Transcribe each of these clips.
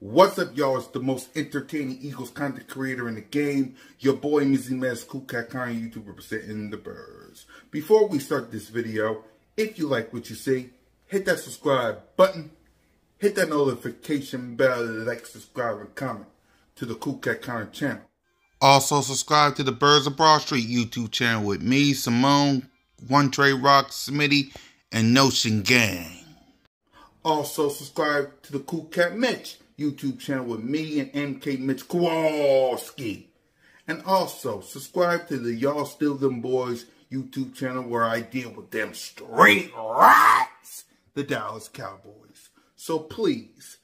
What's up, y'all? It's the most entertaining Eagles content creator in the game. Your boy, Mizzy Mez, Cool Cat Connor, YouTube representing the birds. Before we start this video, if you like what you see, hit that subscribe button, hit that notification bell, like, subscribe, and comment to the Cool Cat channel. Also, subscribe to the Birds of Broad Street YouTube channel with me, Simone, One Trey Rock, Smitty, and Notion Gang. Also, subscribe to the Cool Cat Mitch YouTube channel with me and MK Mitch Kowalski. And also, subscribe to the Y'all Still Them Boys YouTube channel where I deal with them straight rats, the Dallas Cowboys. So please,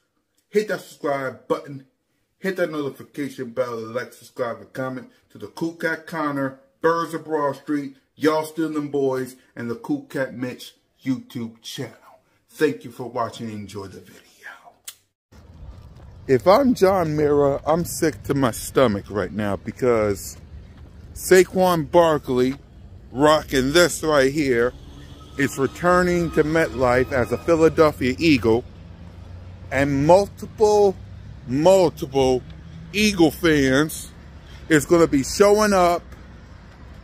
hit that subscribe button, hit that notification bell, like, subscribe, and comment to the Cool Cat Connor, Birds of Broad Street, Y'all Still Them Boys, and the Cool Cat Mitch YouTube channel. Thank you for watching enjoy the video. If I'm John Mara, I'm sick to my stomach right now because Saquon Barkley, rocking this right here, is returning to MetLife as a Philadelphia Eagle. And multiple, multiple Eagle fans is going to be showing up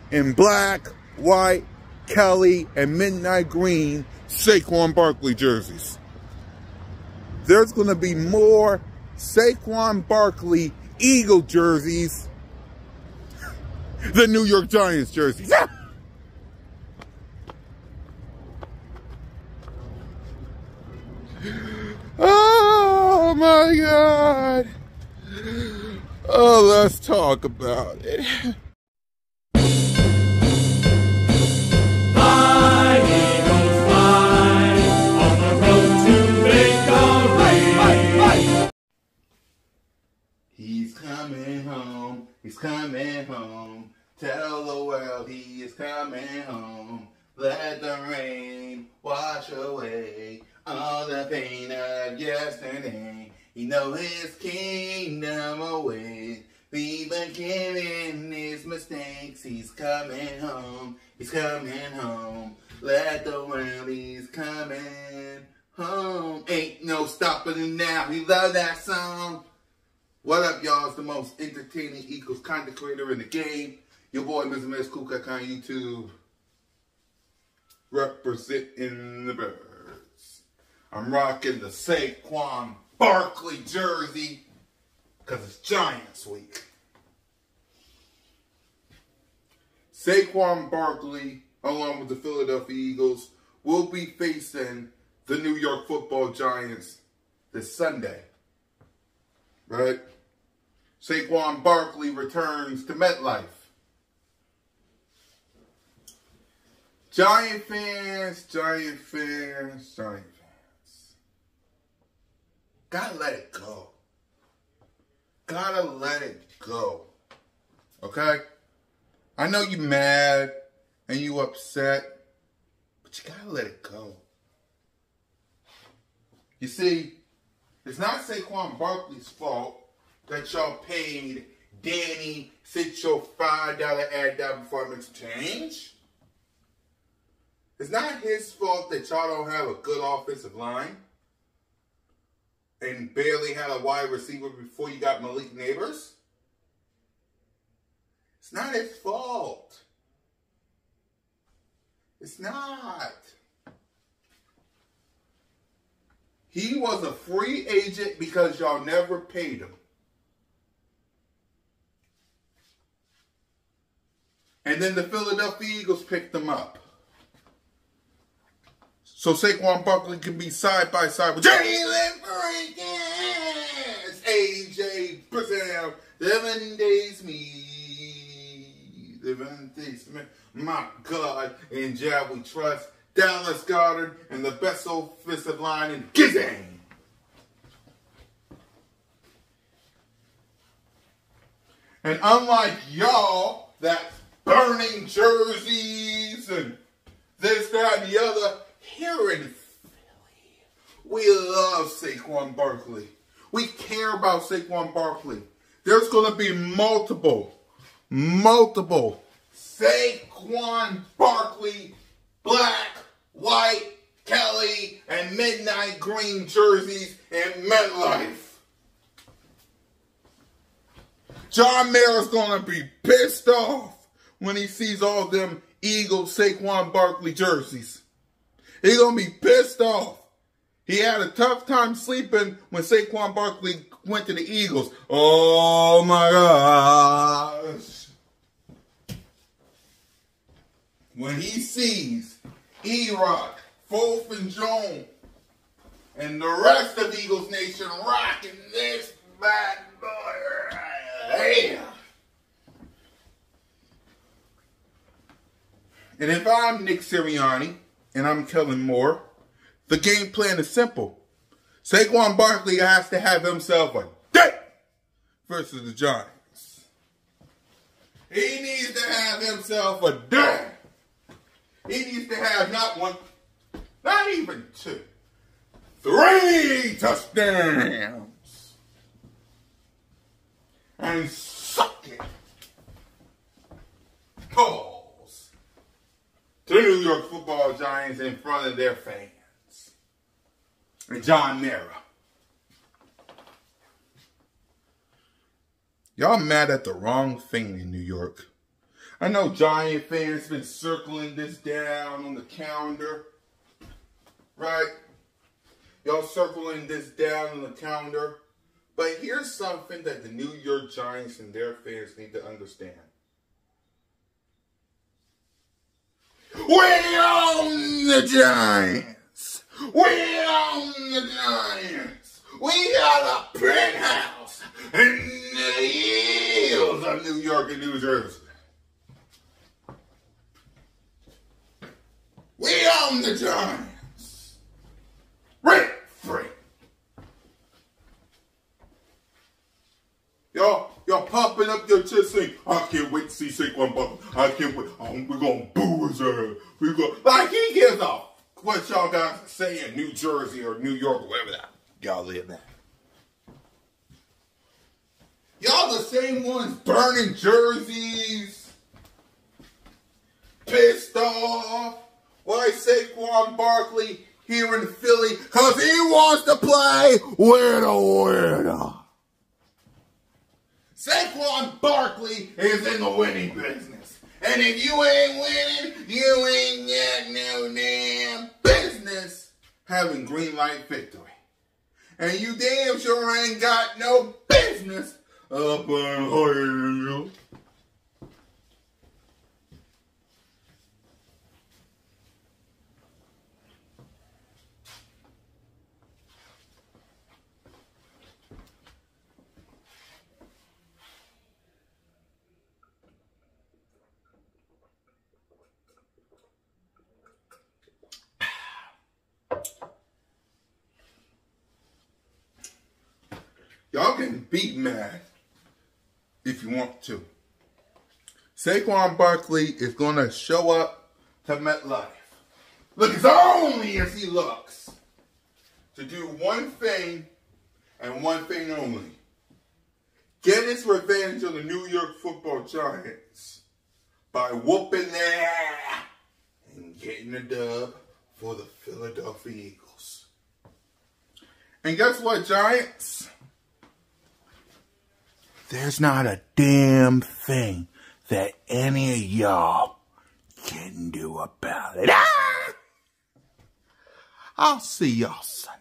in black, white, Kelly, and midnight green Saquon Barkley jerseys. There's going to be more Saquon Barkley Eagle jerseys the New York Giants jerseys. oh my God. Oh, let's talk about it. He's coming home, he's coming home. Tell the world he is coming home. Let the rain wash away all the pain of yesterday. He know his kingdom awaits. Be forgiven his mistakes. He's coming home. He's coming home. Let the world he's coming home. Ain't no stopping now. He love that song. What up, y'all? It's the most entertaining Eagles content creator in the game. Your boy, Mr. Mess Cat on YouTube. Representing the birds. I'm rocking the Saquon Barkley jersey because it's Giants week. Saquon Barkley, along with the Philadelphia Eagles, will be facing the New York football Giants this Sunday. Right? Saquon Barkley returns to MetLife. Giant fans, Giant fans, Giant fans. Gotta let it go. Gotta let it go. Okay? I know you mad and you upset, but you gotta let it go. You see, it's not Saquon Barkley's fault that y'all paid Danny sit your $5 ad down before it makes a change. It's not his fault that y'all don't have a good offensive line and barely had a wide receiver before you got Malik Nabers. It's not his fault. It's not. He was a free agent because y'all never paid him. And then the Philadelphia Eagles picked him up. So Saquon Barkley can be side by side with Jalen Freaking AJ Brazil, Devin Days me, Devin Days me, my God, in Jab we trust, Dallas Goedert, and the best offensive line in Gizang. And unlike y'all, that burning jerseys and this, that, and the other, here in Philly, we love Saquon Barkley. We care about Saquon Barkley. There's going to be multiple, multiple Saquon Barkley black, white, Kelly, and midnight green jerseys in MetLife. John Mara's gonna be pissed off when he sees all them Eagles Saquon Barkley jerseys. He's gonna be pissed off. He had a tough time sleeping when Saquon Barkley went to the Eagles. Oh my gosh. When he sees E-Rock, Fof and Joan, and the rest of Eagles Nation rocking this bad boy. And if I'm Nick Sirianni and I'm Kellen Moore, the game plan is simple. Saquon Barkley has to have himself a day versus the Giants. He needs to have himself a day. He needs to have not one, not even two, three touchdowns. And suck it. Calls to the New York football giants in front of their fans. And John Mara. Y'all mad at the wrong thing in New York. I know Giant fans been circling this down on the calendar. Right? Y'all circling this down on the calendar. But here's something that the New York Giants and their fans need to understand. We own the Giants. We own the Giants. We got a penthouse in the hills of New York and New Jersey. The Giants. Rent free. Y'all, y'all popping up your chest saying, I can't wait to see Saquon Barkley. I can't wait. Um, we're going to boo his. We're going like he gives off what y'all guys say in New Jersey or New York, or wherever that y'all live at. Y'all the same ones burning jerseys, pissed off. Why Saquon Barkley here in Philly? Cause he wants to play with a winner. Saquon Barkley is in the winning business. And if you ain't winning, you ain't got no damn business having green light victory. And you damn sure ain't got no business up on higher. Y'all can beat mad if you want to. Saquon Barkley is going to show up to MetLife. Look as only as he looks to do one thing and one thing only. Get his revenge on the New York football giants by whooping their and getting a dub for the Philadelphia Eagles. And guess what, Giants? There's not a damn thing that any of y'all can do about it. Ah! I'll see y'all Sunday.